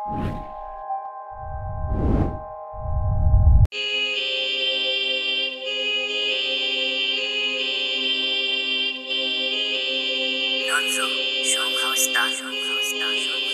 Station, station, station.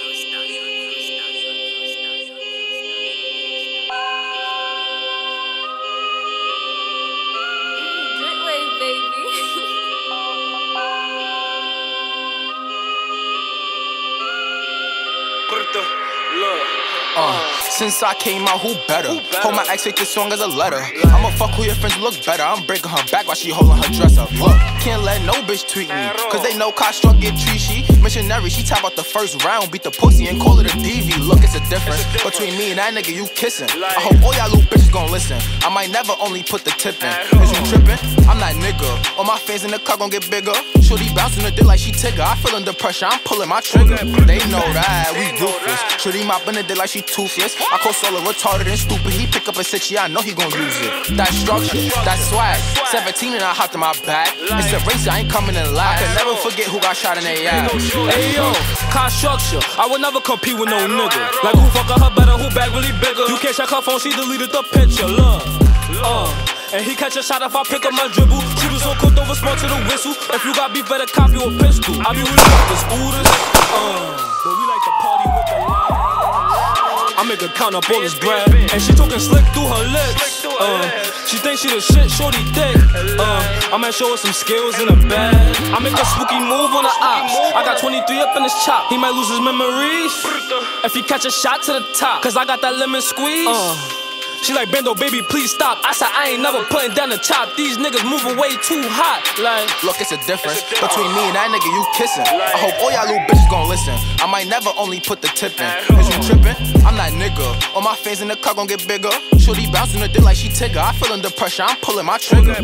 Uh, since I came out, who better? Hold my ex, take this song as a letter. I'ma fuck who your friends look better. I'm breaking her back while she holding her dress up. Look, can't let no bitch tweet me. Cause they know Kai struck get treachy. Missionary, she tap out the first round, beat the pussy and call it a DV. Look, it's a difference between me and that nigga you kissing. I hope all y'all little gon' listen. I might never only put the tip in. Is you trippin'? I'm that nigga. All my fans in the car gon' get bigger. Shorty bouncing the dick like she Tigger. I feel under pressure, I'm pulling my trigger. They know that, we ruthless. Shorty mopping the dick like she toothless. I call solo retarded and stupid. He pick up a six, yeah, I know he gon' use it. That structure, that swag. 17 and I hopped in my back. It's a race, I ain't coming in last. I can never forget who got shot in their ass. Hey yo, structure. I would never compete with no nigga. Like who fuck a her better, who back really bigger. Check her phone, she deleted the picture. Look, uh. And he catch a shot if I pick up my dribble. She was so cooked over smart to the whistle. If you got beef, better copy a pistol. I be like this ooders. Uh, but we like to party with the line. I make a count up all this bread. And she talking slick through her lips. Uh, she think she the shit, shorty thick. Uh, I might show her some skills in the bag. I make a spooky move on the ops. I got 23 up in his chop. He might lose his memories. If you catch a shot to the top. Cause I got that lemon squeeze. Uh, she like Bando, baby, please stop. I said I ain't never putting down the top. These niggas moving way too hot. Like, Look, it's a difference between me and that nigga you kissing. I hope all y'all little bitches gon' listen. I might never only put the tip in. Is you tripping? I'm that nigga. All my fans in the car gon' get bigger. Shorty bouncing the dick like she Tigger. I feel under pressure, I'm pulling my trigger.